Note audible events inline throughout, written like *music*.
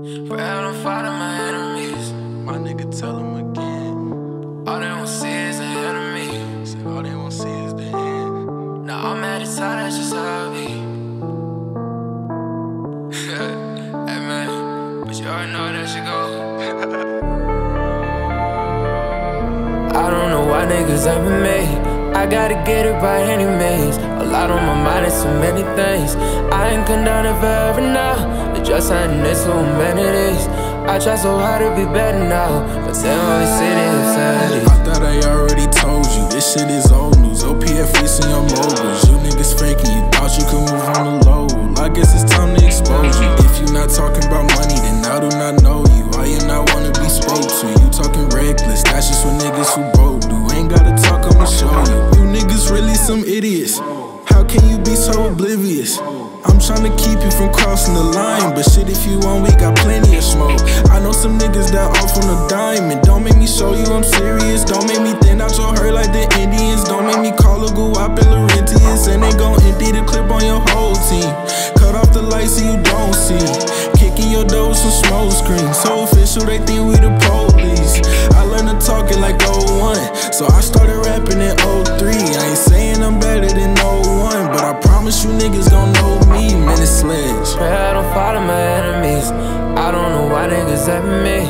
Proud of fighting my enemies. My nigga tell him again. All they won't see is the enemy. Said all they won't see is the end. Now I'm at the top, that's just how I be. *laughs* hey man, but you already know that shit go. I don't know why niggas ever made. I gotta get it by any means. A lot on my mind and so many things. I ain't condoning forever now. Just ain't this so many days. I try so hard to be better now, but they only see the insanity. I thought I already told you, this shit is old news. OPF fleecing your moguls. You niggas faking, you thought you could move on the low. I guess it's time to expose you. If you're not talking about money, then I do not know you. I am not wanna be spoke to. You talking reckless, that's just what niggas who broke do. Ain't gotta talk, I'ma show you. You niggas really some idiots. How can you be so oblivious? I'm trying to keep you from crossing the line, but shit, if you want, we got plenty of smoke. I know some niggas that off on a diamond. don't make me show you I'm serious. Don't make me thin out your hurt like the Indians. Don't make me call a guap and Laurentius, and they gon' empty the clip on your whole team. Cut off the lights so you don't see. Kicking your door with some smoke screens. So official, they think we the police. I learned to talk it like 01, so I started ever me.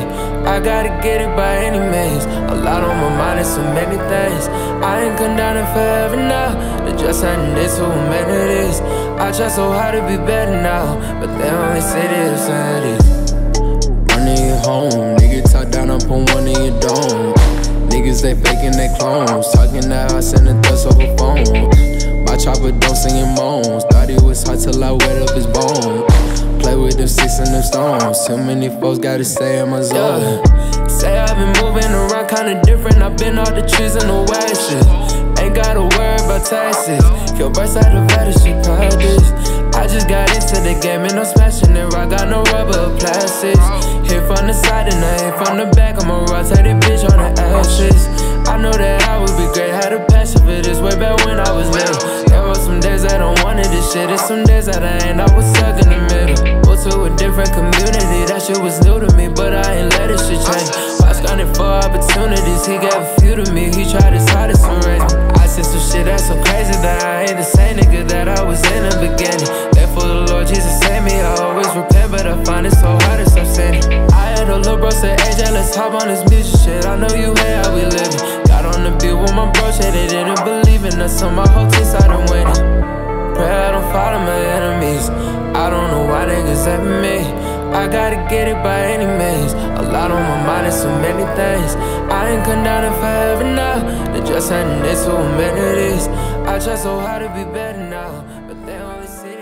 I gotta get it by any means. A lot on my mind and so many things. I ain't condoning forever now. The just ain't this who made it is. I try so hard to be better now, but they only see the insanity. Running you home, nigga talk down up on one of your dome. Niggas they faking they clones, talking that I send a dust over phone. My chopper don't sing in moans, thought he was hot till I wet. Play with them sticks and them stones, too many folks gotta stay in my zone. Yeah. Say I've been moving around kinda different. I've been all the trees and the washes. Ain't gotta worry about taxes. Your birth side of better, she practice. I just got into the game and I'm smashing it. I got no rubber or plastics. Hit from the side and I hit from the back. I'm a rotated bitch on the ashes. I know that I would be great. Had a passion for this way back when I was little. There were some days that I wanted this shit. There's some days that I ain't. I was stuck in the to a different community. That shit was new to me, but I ain't let it shit change. I scouted for opportunities. He gave a few to me. He tried his hardest to raise me. I said some shit that's so crazy that I ain't the same nigga that I was in the beginning. Therefore, the Lord Jesus saved me. I always repent, but I find it so hard to stop sinning. I had a little bro say, AJ, let's hop on this music shit. I know you hate how we living. Got on the beat with my bro, shit, they didn't believe in us, so my whole team started winning. is me. I gotta get it by any means. A lot on my mind and so many things. I ain't come down if I ever now. They just and this so amenities. I try so hard to be better now, but they only see.